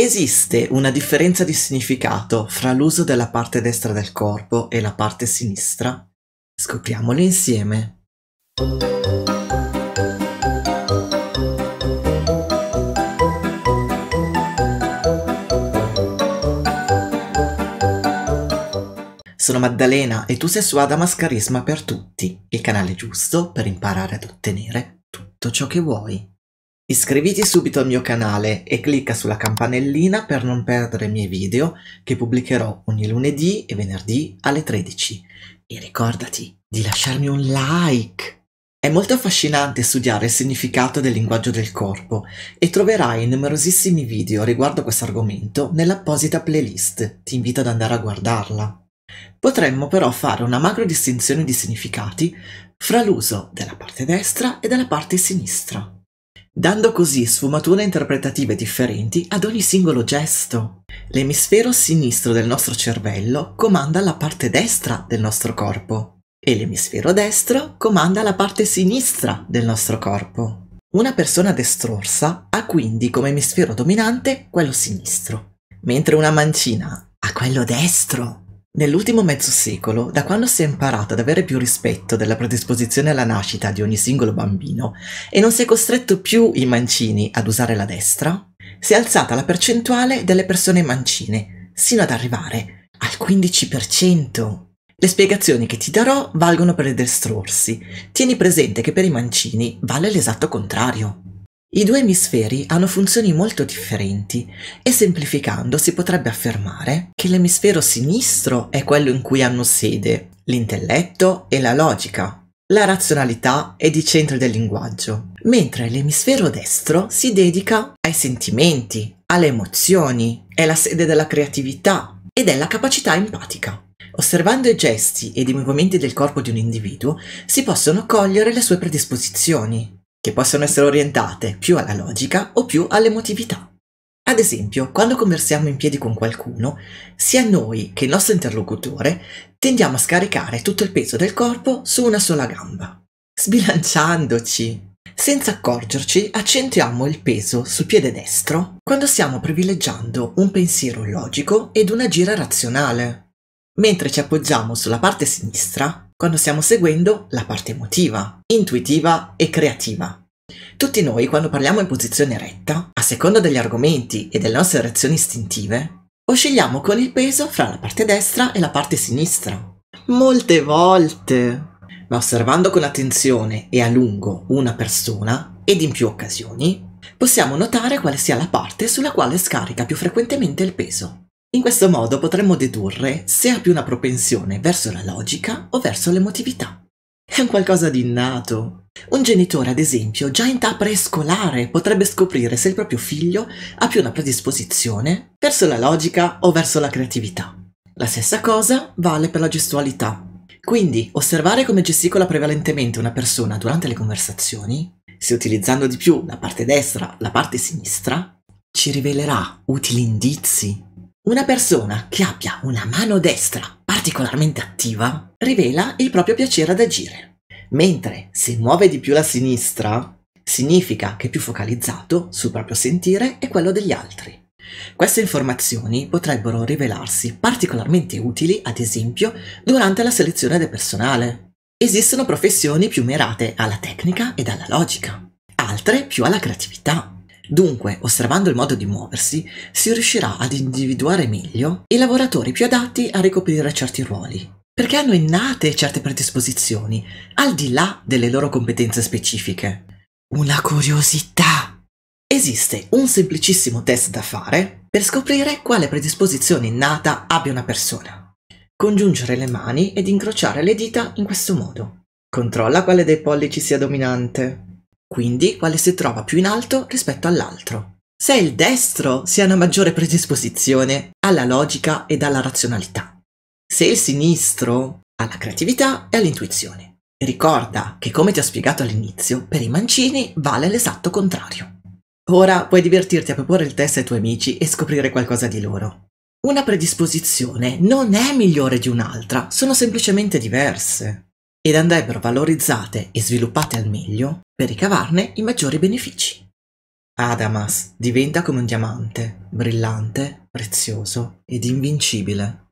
Esiste una differenza di significato fra l'uso della parte destra del corpo e la parte sinistra? Scopriamolo insieme. Sono Maddalena e tu sei su Adamas Carisma per tutti, il canale giusto per imparare ad ottenere tutto ciò che vuoi. Iscriviti subito al mio canale e clicca sulla campanellina per non perdere i miei video che pubblicherò ogni lunedì e venerdì alle 13. E ricordati di lasciarmi un like! È molto affascinante studiare il significato del linguaggio del corpo e troverai numerosissimi video riguardo questo argomento nell'apposita playlist, ti invito ad andare a guardarla. Potremmo però fare una macro distinzione di significati fra l'uso della parte destra e della parte sinistra dando così sfumature interpretative differenti ad ogni singolo gesto. L'emisfero sinistro del nostro cervello comanda la parte destra del nostro corpo e l'emisfero destro comanda la parte sinistra del nostro corpo. Una persona destrorsa ha quindi come emisfero dominante quello sinistro, mentre una mancina ha quello destro. Nell'ultimo mezzo secolo, da quando si è imparato ad avere più rispetto della predisposizione alla nascita di ogni singolo bambino e non si è costretto più i mancini ad usare la destra, si è alzata la percentuale delle persone mancine, sino ad arrivare al 15%. Le spiegazioni che ti darò valgono per i destrorsi. Tieni presente che per i mancini vale l'esatto contrario. I due emisferi hanno funzioni molto differenti e semplificando si potrebbe affermare che l'emisfero sinistro è quello in cui hanno sede l'intelletto e la logica, la razionalità ed i centri del linguaggio, mentre l'emisfero destro si dedica ai sentimenti, alle emozioni, è la sede della creatività ed è la capacità empatica. Osservando i gesti ed i movimenti del corpo di un individuo si possono cogliere le sue predisposizioni, che possono essere orientate più alla logica o più all'emotività. Ad esempio, quando conversiamo in piedi con qualcuno, sia noi che il nostro interlocutore tendiamo a scaricare tutto il peso del corpo su una sola gamba, sbilanciandoci. Senza accorgerci, accentriamo il peso sul piede destro quando stiamo privilegiando un pensiero logico ed un agire razionale, mentre ci appoggiamo sulla parte sinistra quando stiamo seguendo la parte emotiva, intuitiva e creativa. Tutti noi, quando parliamo in posizione retta, a seconda degli argomenti e delle nostre reazioni istintive, oscilliamo con il peso fra la parte destra e la parte sinistra. Molte volte. Ma osservando con attenzione e a lungo una persona, ed in più occasioni, possiamo notare quale sia la parte sulla quale scarica più frequentemente il peso. In questo modo potremmo dedurre se ha più una propensione verso la logica o verso l'emotività. È un qualcosa di innato. Un genitore, ad esempio, già in età prescolare potrebbe scoprire se il proprio figlio ha più una predisposizione verso la logica o verso la creatività. La stessa cosa vale per la gestualità. Quindi, osservare come gesticola prevalentemente una persona durante le conversazioni, se utilizzando di più la parte destra la parte sinistra, ci rivelerà utili indizi una persona che abbia una mano destra particolarmente attiva rivela il proprio piacere ad agire, mentre se muove di più la sinistra significa che è più focalizzato sul proprio sentire e quello degli altri. Queste informazioni potrebbero rivelarsi particolarmente utili, ad esempio, durante la selezione del personale. Esistono professioni più mirate alla tecnica ed alla logica, altre più alla creatività. Dunque, osservando il modo di muoversi, si riuscirà ad individuare meglio i lavoratori più adatti a ricoprire certi ruoli, perché hanno innate certe predisposizioni, al di là delle loro competenze specifiche. Una curiosità! Esiste un semplicissimo test da fare per scoprire quale predisposizione innata abbia una persona. Congiungere le mani ed incrociare le dita in questo modo. Controlla quale dei pollici sia dominante quindi quale si trova più in alto rispetto all'altro. Se il destro si ha una maggiore predisposizione alla logica ed alla razionalità. Se il sinistro alla creatività e all'intuizione. Ricorda che come ti ho spiegato all'inizio, per i mancini vale l'esatto contrario. Ora puoi divertirti a proporre il test ai tuoi amici e scoprire qualcosa di loro. Una predisposizione non è migliore di un'altra, sono semplicemente diverse ed andrebbero valorizzate e sviluppate al meglio per ricavarne i maggiori benefici. Adamas diventa come un diamante, brillante, prezioso ed invincibile.